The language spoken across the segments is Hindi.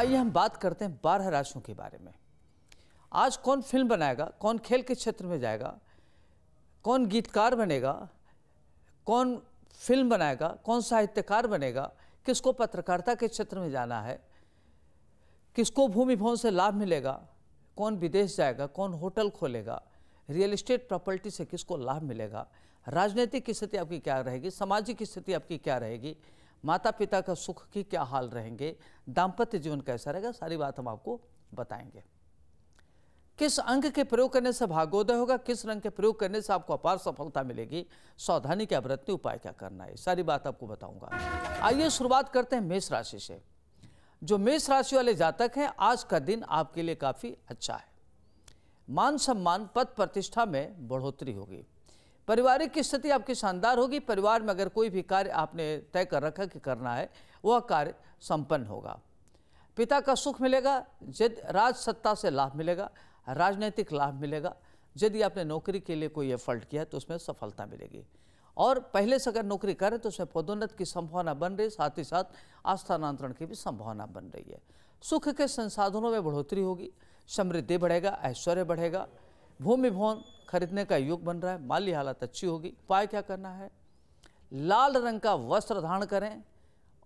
आइए हम बात करते हैं बारह राशियों के बारे में। आज कौन फ़िल्म बनाएगा, कौन खेल के क्षेत्र में जाएगा, कौन गीतकार बनेगा, कौन फ़िल्म बनाएगा, कौन साहित्यकार बनेगा, किसको पत्रकारिता के क्षेत्र में जाना है, किसको भूमि भवन से लाभ मिलेगा, कौन विदेश जाएगा, कौन होटल खोलेगा, रियल एस्टेट प्रॉपर्टी से किसको लाभ मिलेगा, राजनीतिक स्थिति आपकी क्या रहेगी, सामाजिक स्थिति आपकी क्या रहेगी माता पिता का सुख की क्या हाल रहेंगे? दाम्पत्य जीवन कैसा रहेगा? सारी बात हम आपको बताएँगे। किस अंग के प्रयोग करने से भाग्योदय होगा? किस रंग के प्रयोग करने से आपको अपार सफलता मिलेगी? सावधानी के अवृत्ति उपाय क्या करना है? सारी बात आपको बताऊँगा। आइए शुरुआत करते हैं मेष राशि से। जो मेष राशि वाले जातक हैं, आज का दिन आपके लिए काफ़ी अच्छा है। मान सम्मान, पद प्रतिष्ठा में बढ़ोतरी होगी। पारिवारिक की स्थिति आपकी शानदार होगी। परिवार में अगर कोई भी कार्य आपने तय कर रखा कि करना है, वह कार्य संपन्न होगा। पिता का सुख मिलेगा, जद राज सत्ता से लाभ मिलेगा, राजनीतिक लाभ मिलेगा। यदि आपने नौकरी के लिए कोई एफर्ट किया तो उसमें सफलता मिलेगी। और पहले से अगर नौकरी करें तो उसमें पदोन्नत की संभावना बन रही साथ ही साथ आस्थानांतरण की भी संभावना बन रही है। सुख के संसाधनों में बढ़ोतरी होगी, समृद्धि बढ़ेगा, ऐश्वर्य बढ़ेगा। भूमि भवन खरीदने का योग बन रहा है, माली हालत अच्छी होगी। उपाय क्या करना है? लाल रंग का वस्त्र धारण करें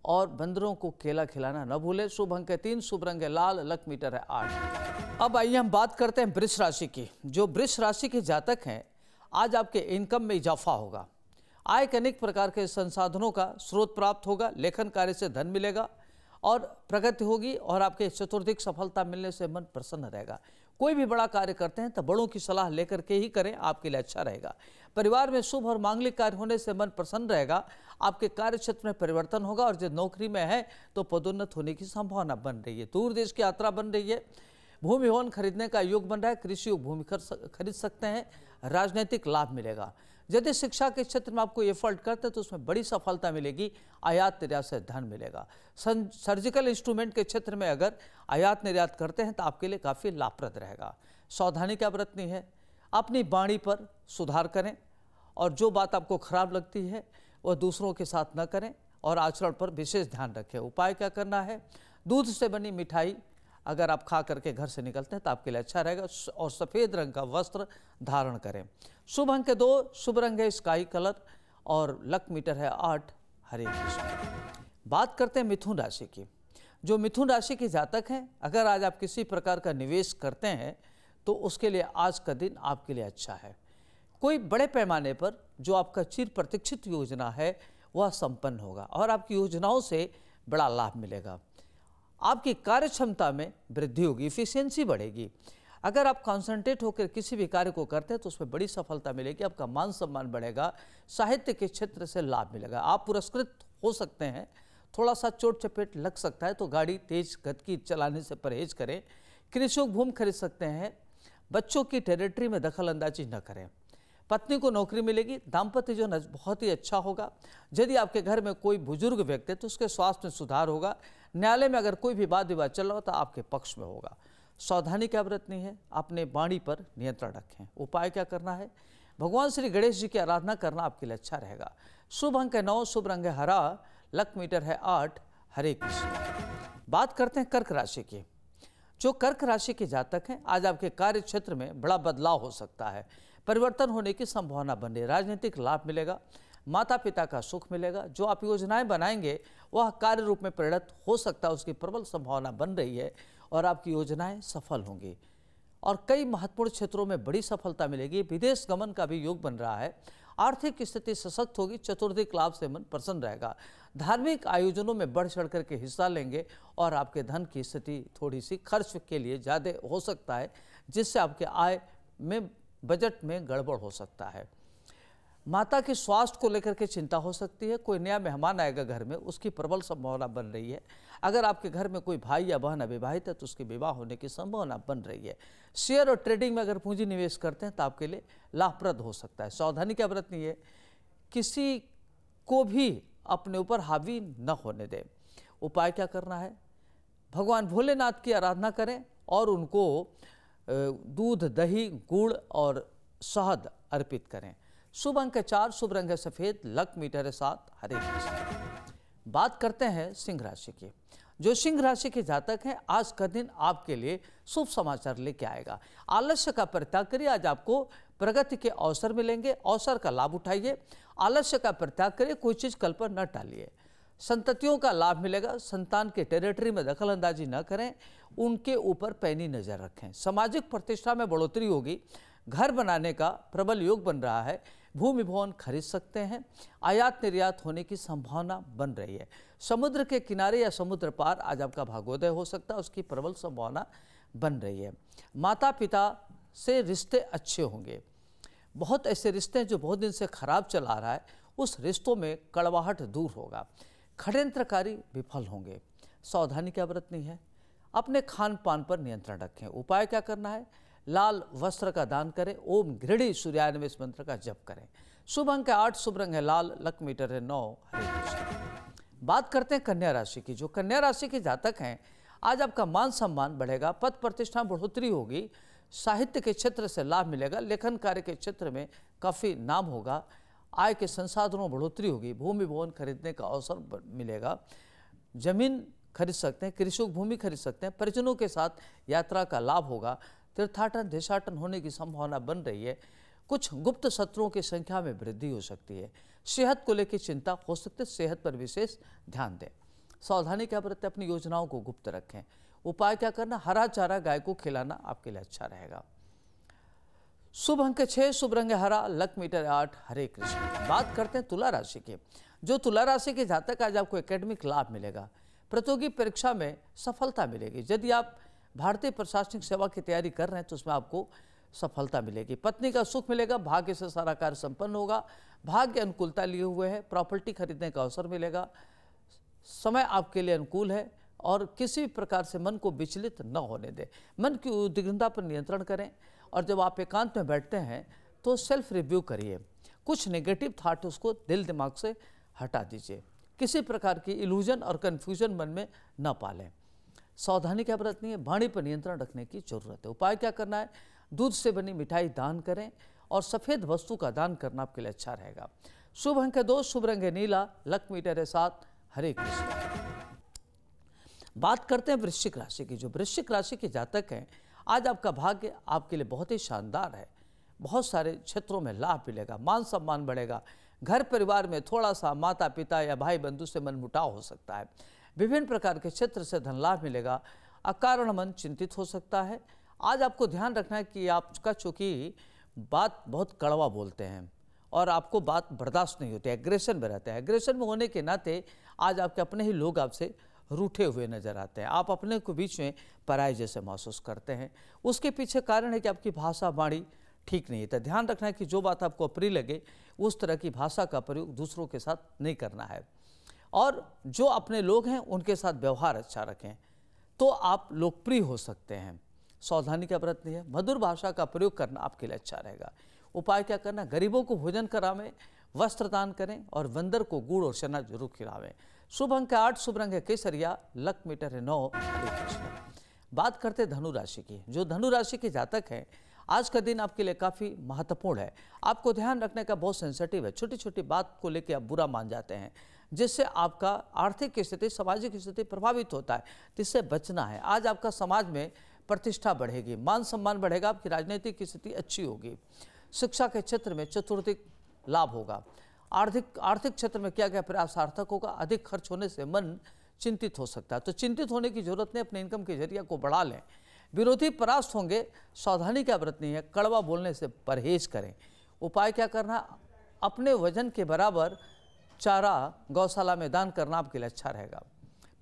और बंदरों को केला खिलाना न भूलें। शुभ अंक है तीन, शुभ रंग है लाल, लक मीटर है आठ। अब आइए हम बात करते हैं वृक्ष राशि की। जो वृक्ष राशि के जातक हैं, आज आपके इनकम में इजाफा होगा। आय के अनेक प्रकार के संसाधनों का स्रोत प्राप्त होगा, लेखन कार्य से धन मिलेगा और प्रगति होगी और आपके चतुर्दिक सफलता मिलने से मन प्रसन्न रहेगा। कोई भी बड़ा कार्य करते हैं तो बड़ों की सलाह लेकर के ही करें, आपके लिए अच्छा रहेगा। परिवार में शुभ और मांगलिक कार्य होने से मन प्रसन्न रहेगा, आपके कार्य क्षेत्र में परिवर्तन होगा और जो नौकरी में है तो पदोन्नत होने की संभावना बन रही है। दूर देश की यात्रा बन रही है। भूमि भवन खरीदने का योग बन रहा है, कृषि योग भूमि खरीद सकते हैं, राजनीतिक लाभ मिलेगा। यदि शिक्षा के क्षेत्र में आपको एफर्ट करते हैं तो उसमें बड़ी सफलता मिलेगी, आयात निर्यात से धन मिलेगा। सर्जिकल इंस्ट्रूमेंट के क्षेत्र में अगर आयात निर्यात करते हैं तो आपके लिए काफ़ी लाभप्रद रहेगा। सावधानी क्या बरतनी है? अपनी बाणी पर सुधार करें, और जो बात आपको खराब लगती है, वह दूसरों के साथ न करें, और आचरण पर विशेष ध्यान रखें। उपाय क्या करना है? दूध से बनी मिठाई अगर आप खा करके घर से निकलते हैं तो आपके लिए अच्छा रहेगा। और सफ़ेद रंग का वस्त्र धारण करें। शुभ अंक दो, शुभ रंग है स्काई कलर और लक मीटर है आठ, हरे कृष्ण। बात करते हैं मिथुन राशि की। जो मिथुन राशि के जातक हैं, अगर आज आप किसी प्रकार का निवेश करते हैं तो उसके लिए आज का दिन आपके लिए अच्छा है। कोई बड़े पैमाने पर जो आपका चिर प्रतीक्षित योजना है, वह संपन्न होगा और आपकी योजनाओं से बड़ा लाभ मिलेगा। आपकी कार्य क्षमता में वृद्धि होगी इफिशियंसी बढ़ेगी। अगर आप कॉन्सेंट्रेट होकर किसी भी कार्य को करते हैं तो उसमें बड़ी सफलता मिलेगी, आपका मान सम्मान बढ़ेगा, साहित्य के क्षेत्र से लाभ मिलेगा। आप पुरस्कृत हो सकते हैं थोड़ा सा चोट चपेट लग सकता है तो गाड़ी तेज गति चलाने से परहेज करें। कृषि भूमि खरीद सकते हैं, बच्चों की टेरिटरी में दखल अंदाजी न करें। पत्नी को नौकरी मिलेगी, दाम्पत्य जो बहुत ही अच्छा होगा। यदि आपके घर में कोई बुज़ुर्ग व्यक्ति है तो उसके स्वास्थ्य में सुधार होगा न्यायालय में अगर कोई भी वाद विवाद चल रहा हो तो आपके पक्ष में होगा। सावधानी क्या बरतनी है, अपने वाणी पर नियंत्रण रखें। उपाय क्या करना है? भगवान श्री गणेश जी की आराधना करना आपके लिए अच्छा रहेगा। शुभ अंक है नौ, शुभ रंग है हरा, लक मीटर है आठ, हरे कृष्ण। बात करते हैं कर्क राशि की। जो कर्क राशि के जातक हैं, आज आपके कार्य क्षेत्र में बड़ा बदलाव हो सकता है। परिवर्तन होने की संभावना बन रही राजनीतिक लाभ मिलेगा। माता पिता का सुख मिलेगा। जो आप योजनाएँ बनाएँगे, वह कार्य रूप में परिणत हो सकता है, उसकी प्रबल संभावना बन रही है और आपकी योजनाएँ सफल होंगी। और कई महत्वपूर्ण क्षेत्रों में बड़ी सफलता मिलेगी। विदेश गमन का भी योग बन रहा है। आर्थिक स्थिति सशक्त होगी चतुर्दिक लाभ से मन प्रसन्न रहेगा। धार्मिक आयोजनों में बढ़ चढ़ करके हिस्सा लेंगे और आपके धन की स्थिति थोड़ी सी खर्च के लिए ज़्यादा हो सकता है, जिससे आपके आय में, बजट में गड़बड़ हो सकता है। माता के स्वास्थ्य को लेकर के चिंता हो सकती है। कोई नया मेहमान आएगा घर में, उसकी प्रबल संभावना बन रही है। अगर आपके घर में कोई भाई या बहन अविवाहित है तो उसके विवाह होने की संभावना बन रही है। शेयर और ट्रेडिंग में अगर पूंजी निवेश करते हैं तो आपके लिए लाभप्रद हो सकता है। सावधानी क्या बरतनी है। किसी को भी अपने ऊपर हावी न होने दें। उपाय क्या करना है? भगवान भोलेनाथ की आराधना करें और उनको दूध, दही, गुड़ और शहद अर्पित करें। शुभ अंक है चार शुभ रंग है सफ़ेद, लक मीटर है सात हरे बात करते हैं सिंह राशि की। जो सिंह राशि के जातक हैं, आज का दिन आपके लिए शुभ समाचार लेके आएगा। आलस्य का परित्याग करिए आज आपको प्रगति के अवसर मिलेंगे। अवसर का लाभ उठाइए। आलस्य का परित्याग करिए कोई चीज़ कल पर न टालिए। संततियों का लाभ मिलेगा। संतान के टेरिटरी में दखल अंदाजी न करें। उनके ऊपर पैनी नज़र रखें। सामाजिक प्रतिष्ठा में बढ़ोतरी होगी। घर बनाने का प्रबल योग बन रहा है। भूमि भवन खरीद सकते हैं। आयात निर्यात होने की संभावना बन रही है। समुद्र के किनारे या समुद्र पार आज आपका भागोदय हो सकता है, उसकी प्रबल संभावना बन रही है। माता पिता से रिश्ते अच्छे होंगे। बहुत ऐसे रिश्ते हैं जो बहुत दिन से खराब चला रहा है, उस रिश्तों में कड़वाहट दूर होगा। षड्यंत्रकारी विफल होंगे। सावधानी क्या बरतनी है। अपने खान पान पर नियंत्रण रखें। उपाय क्या करना है? लाल वस्त्र का दान करें, ओम घृणी सूर्यानवेश मंत्र का जप करें। शुभ अंक है आठ शुभ रंग है लाल, लक मीटर है नौ बात करते हैं कन्या राशि की, जो कन्या राशि के जातक हैं, आज आपका मान सम्मान बढ़ेगा, पद प्रतिष्ठा बढ़ोतरी होगी, साहित्य के क्षेत्र से लाभ मिलेगा, लेखन कार्य के क्षेत्र में काफ़ी नाम होगा, आय के संसाधनों बढ़ोतरी होगी, भूमि भवन खरीदने का अवसर मिलेगा, ज़मीन खरीद सकते हैं, कृषि भूमि खरीद सकते हैं, परिजनों के साथ यात्रा का लाभ होगा तीर्थाटन, देशाटन होने की संभावना बन रही है। कुछ गुप्त शत्रुओं की संख्या में वृद्धि हो सकती है। सेहत को लेकर चिंता हो सकती है। सेहत पर विशेष ध्यान दें। सावधानी क्या बरतें अपनी योजनाओं को गुप्त रखें। उपाय क्या करना? हरा चारा गाय को खिलाना आपके लिए अच्छा रहेगा। शुभ अंक छः शुभ रंग हरा, लक मीटर आठ, हरे कृष्ण। बात करते हैं तुला राशि की। जो तुला राशि के जातक आज आपको एकेडमिक लाभ मिलेगा। प्रतियोगी परीक्षा में सफलता मिलेगी। यदि आप भारतीय प्रशासनिक सेवा की तैयारी कर रहे हैं तो उसमें आपको सफलता मिलेगी। पत्नी का सुख मिलेगा, भाग्य से सारा कार्य संपन्न होगा, भाग्य अनुकूलता लिए हुए है, प्रॉपर्टी खरीदने का अवसर मिलेगा, समय आपके लिए अनुकूल है और किसी भी प्रकार से मन को विचलित न होने दें। मन की उद्विग्नता पर नियंत्रण करें और जब आप एकांत में बैठते हैं तो सेल्फ रिव्यू करिए। कुछ नेगेटिव थाट उसको दिल दिमाग से हटा दीजिए। किसी प्रकार की इल्यूजन और कन्फ्यूज़न मन में न पालें। सावधानी क्या बरतनी है? वाणी पर नियंत्रण रखने की ज़रूरत है। उपाय क्या करना है? दूध से बनी मिठाई दान करें और सफ़ेद वस्तु का दान करना आपके लिए अच्छा रहेगा। शुभ अंक है दो, शुभ रंग है नीला। लक मीटर है सात। हरे कृष्ण। बात करते हैं वृश्चिक राशि की। जो वृश्चिक राशि के जातक हैं, आज आपका भाग्य आपके लिए बहुत ही शानदार है। बहुत सारे क्षेत्रों में लाभ मिलेगा, मान सम्मान बढ़ेगा। घर परिवार में थोड़ा सा माता पिता या भाई बंधु से मनमुटाव हो सकता है। विभिन्न प्रकार के क्षेत्र से धन लाभ मिलेगा। अकारण मन चिंतित हो सकता है। आज आपको ध्यान रखना है कि आपका चूँकि बात बहुत कड़वा बोलते हैं और आपको बात बर्दाश्त नहीं होती, एग्रेशन में रहते हैं। एग्रेशन में होने के नाते आज आपके अपने ही लोग आपसे रूठे हुए नज़र आते हैं। आप अपने को बीच में पराय जैसे महसूस करते हैं। उसके पीछे कारण है कि आपकी भाषा वाणी ठीक नहीं है। तो ध्यान रखना है कि जो बात आपको अप्रिय लगे, उस तरह की भाषा का प्रयोग दूसरों के साथ नहीं करना है। और जो अपने लोग हैं, उनके साथ व्यवहार अच्छा रखें। तो आप लोकप्रिय हो सकते हैं। सावधानी का व्रत नहीं है, मधुर भाषा का प्रयोग करना आपके लिए अच्छा रहेगा। उपाय क्या करना गरीबों को भोजन करावें, वस्त्र दान करें और बंदर को गुड़ और चना ज़रूर खिलावें। शुभ अंक है आठ, शुभ रंग है केसरिया, लक मीटर है नौ बात करते धनु राशि की। जो धनु राशि के जातक हैं, आज का दिन आपके लिए काफ़ी महत्वपूर्ण है। आपको ध्यान रखने का बहुत सेंसिटिव है। छोटी छोटी बात को लेकर आप बुरा मान जाते हैं। जिससे आपका आर्थिक स्थिति, सामाजिक स्थिति प्रभावित होता है इससे बचना है। आज आपका समाज में प्रतिष्ठा बढ़ेगी, मान सम्मान बढ़ेगा, आपकी राजनीतिक स्थिति अच्छी होगी। शिक्षा के क्षेत्र में चतुर्थिक लाभ होगा। आर्थिक आर्थिक क्षेत्र में क्या क्या प्रयास सार्थक होगा, अधिक खर्च होने से मन चिंतित हो सकता है। तो चिंतित होने की ज़रूरत नहीं, अपने इनकम के ज़रिए को बढ़ा लें। विरोधी परास्त होंगे, सावधानी क्या बरतनी है, कड़वा बोलने से परहेज करें। उपाय क्या करना? अपने वज़न के बराबर चारा गौशाला में दान करना आपके लिए अच्छा रहेगा।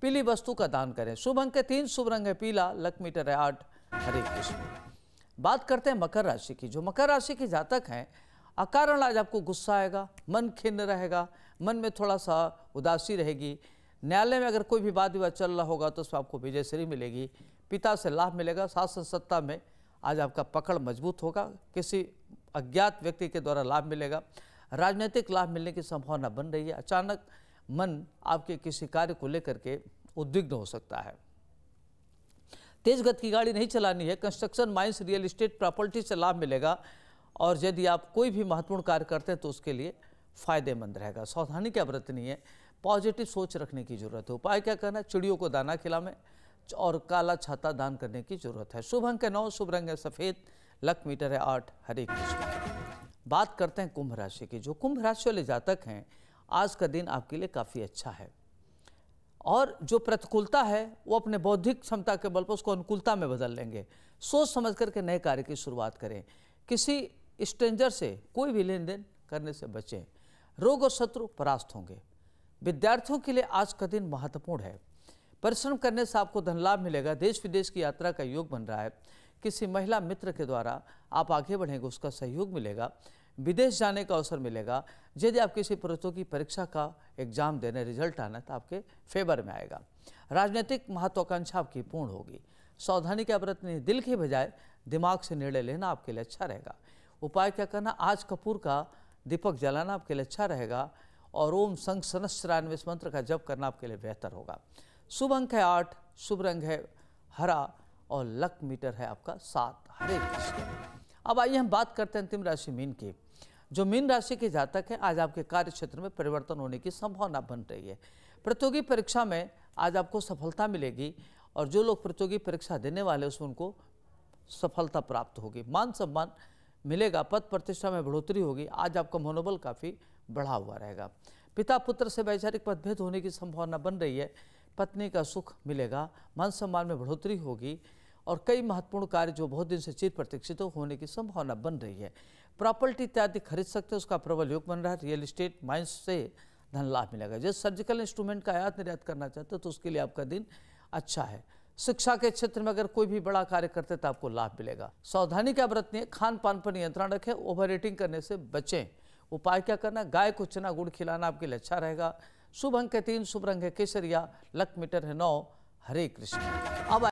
पीली वस्तु का दान करें। शुभ अंक है तीन शुभ रंग है, पीला, लक मीटर है, आठ, हरे कृष्ण। बात करते हैं मकर राशि की। जो मकर राशि के जातक हैं, अकारण आज आपको गुस्सा आएगा, मन खिन्न रहेगा, मन में थोड़ा सा उदासी रहेगी। न्यायालय में अगर कोई भी वाद विवाद चल रहा होगा तो उसमें आपको विजयश्री मिलेगी। पिता से लाभ मिलेगा शासन सत्ता में आज आपका पकड़ मज़बूत होगा। किसी अज्ञात व्यक्ति के द्वारा लाभ मिलेगा। राजनीतिक लाभ मिलने की संभावना बन रही है। अचानक मन आपके किसी कार्य को लेकर के उद्विग्न हो सकता है। तेज गति की गाड़ी नहीं चलानी है। Construction mines real estate property से लाभ मिलेगा और यदि आप कोई भी महत्वपूर्ण कार्य करते हैं तो उसके लिए फ़ायदेमंद रहेगा। सावधानी क्या बरतनी है। पॉजिटिव सोच रखने की ज़रूरत है। उपाय क्या करना है? चिड़ियों को दाना खिलावे और काला छाता दान करने की ज़रूरत है। शुभ अंक है नौ, शुभ रंग है सफ़ेद, लक मीटर है आठ, हरे कृष्ण। बात करते हैं कुंभ राशि की, जो कुंभ राशि वाले जातक हैं, आज का दिन आपके लिए काफ़ी अच्छा है। और जो प्रतिकूलता है, वो अपने बौद्धिक क्षमता के बल पर उसको अनुकूलता में बदल लेंगे। सोच समझ करके नए कार्य की शुरुआत करें। किसी स्ट्रेंजर से कोई भी लेन देन करने से बचें। रोग और शत्रु परास्त होंगे। विद्यार्थियों के लिए आज का दिन महत्वपूर्ण है। परिश्रम करने से आपको धन लाभ मिलेगा। देश विदेश की यात्रा का योग बन रहा है। किसी महिला मित्र के द्वारा आप आगे बढ़ेंगे, उसका सहयोग मिलेगा, विदेश जाने का अवसर मिलेगा। यदि आप किसी प्रतियोगी परीक्षा का एग्ज़ाम देने, रिज़ल्ट आना तो आपके फेवर में आएगा। राजनीतिक महत्वाकांक्षा आपकी पूर्ण होगी। सावधानी के बरतने दिल के बजाय दिमाग से निर्णय लेना आपके लिए अच्छा रहेगा। उपाय क्या करना? आज कपूर का दीपक जलाना आपके लिए अच्छा रहेगा और ओम संघ सनस्त्रान्वेश मंत्र का जप करना आपके लिए बेहतर होगा। शुभ अंक है आठ, शुभ रंग है हरा और लक मीटर है आपका सात। हरे कृष्ण। अब आइए हम बात करते हैं अंतिम राशि मीन की। जो मीन राशि के जातक हैं, आज आपके कार्य क्षेत्र में परिवर्तन होने की संभावना बन रही है। प्रतियोगी परीक्षा में आज आपको सफलता मिलेगी और जो लोग प्रतियोगी परीक्षा देने वाले उसमें उनको सफलता प्राप्त होगी। मान सम्मान मिलेगा, पद प्रतिष्ठा में बढ़ोतरी होगी, आज आपका मनोबल काफ़ी बढ़ा हुआ रहेगा। पिता पुत्र से वैचारिक मतभेद होने की संभावना बन रही है। पत्नी का सुख मिलेगा, मान सम्मान में बढ़ोतरी होगी और कई महत्वपूर्ण कार्य जो बहुत दिन से चिर प्रतीक्षित होने की संभावना बन रही है। प्रॉपर्टी इत्यादि खरीद सकते हैं, उसका प्रबल योग बन रहा है, रियल इस्टेट माइंस से धन लाभ मिलेगा। जैसे सर्जिकल इंस्ट्रूमेंट का आयात निर्यात करना चाहते हो तो उसके लिए आपका दिन अच्छा है। शिक्षा के क्षेत्र में अगर कोई भी बड़ा कार्य करते तो आपको लाभ मिलेगा। सावधानी क्या बरतनी खान पान पर नियंत्रण रखें ओवर करने से बचें। उपाय क्या करना गाय को चना, गुड़ खिलाना आपके लिए अच्छा रहेगा। शुभ अंक है तीन, शुभ रंग है केसरिया, लक मीटर है नौ, हरे कृष्ण। अब